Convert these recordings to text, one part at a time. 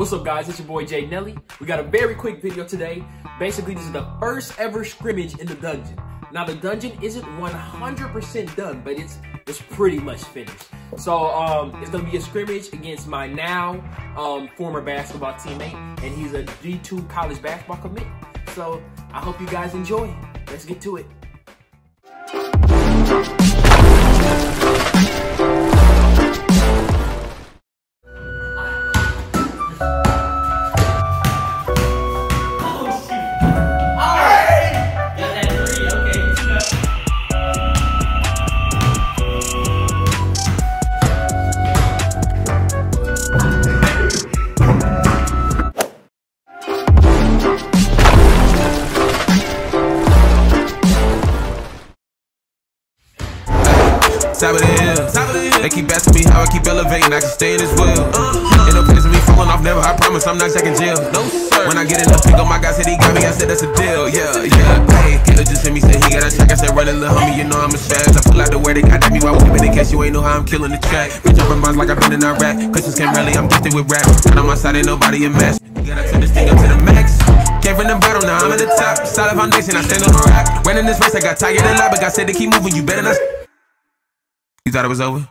What's up guys, it's your boy J-Nelly. We got a very quick video today. Basically, this is the first ever scrimmage in the dungeon. Now the dungeon isn't 100% done, but it's it's pretty much finished. So um, it's gonna be a scrimmage against my now um, former basketball teammate, and he's a D2 college basketball commit. So I hope you guys enjoy. Let's get to it. Top of the hill. They keep asking me how I keep elevating, I can stay in this wheel. Ain't no place of me falling off, never. I promise I'm not checking jail. No, sir. When I get in the pick up, my guy said he got me. I said that's a deal. Yeah, yeah. Hey, killer just hit me, said he got a check. I said running little homie, you know I'm a fast. I pull out the word they got at me while whipping in case you ain't know how I'm killing the track. Bitch jumping bonds like I've been in Iraq. Questions came rally, I'm gifted with rap. And on my side, ain't nobody a mess. You gotta turn this thing up to the max. Came from the bottom, now I'm at the top. Solid foundation, I stand on the rock. Running this race, I got tired a lot, but God said to keep moving. You better not. You thought it was over?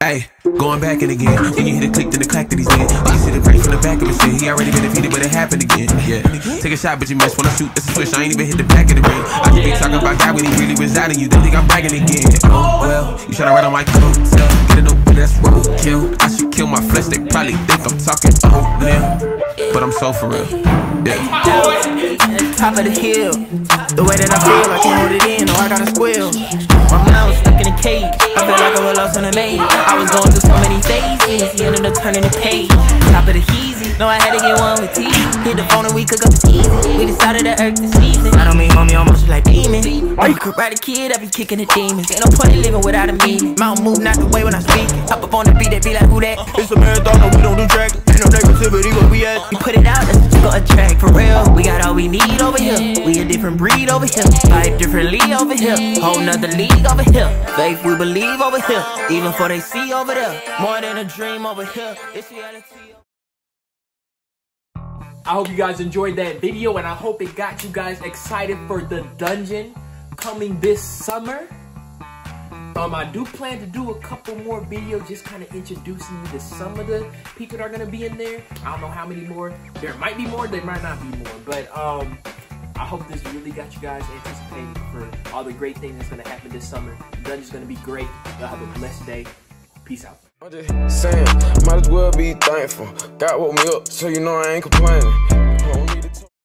Hey, going back in again. When you hit a click, then the clack that he's in. You see the break from the back of his shit. He already been defeated, but it happened again. Yeah. Take a shot, but you miss when I shoot. That's a switch. I ain't even hit the back of the ring. I just be talking about God when he really residing. You don't think I'm bragging again? Oh well, you tryna write on my coattail. Get a no, that's roadkill. I should kill my flesh. They probably think I'm talking oh now, but I'm so for real. Yeah. top of the hill. The way that I feel, I can hold it in, or I gotta squeal. I feel like I was lost in a maze. I was going through so many phases, he ended up turning the page. Top of the heezy, know I had to get one with T. Hit the phone and we cook up the easy. We decided to earth the season. I don't mean mommy almost like demon. You could write a kid, I be kicking the demons. Ain't no point in living without a meaning. Mount move not the way when I speak. Hop up on the beat, they be like, who that? It's a marathon, no, we don't do track. Ain't no negativity, where we at? You put it out, that's what you gon' attract. For real, different breed over here. Life differently over here. Whole nother league over here. Faith we believe over here. Even for they see over there. More than a dream over here. It's reality. I hope you guys enjoyed that video and I hope it got you guys excited for the dungeon coming this summer. Um, I do plan to do a couple more videos just kind of introducing you to some of the people that are going to be in there. I don't know how many more. There might be more, there might not be more. But um, I hope this really got you guys anticipating for all the great things that's going to happen this summer. Dungeon's going to be great. Y'all have a blessed day. Peace out. I'm just saying, might as well be thankful. God woke me up, so you know I ain't complaining.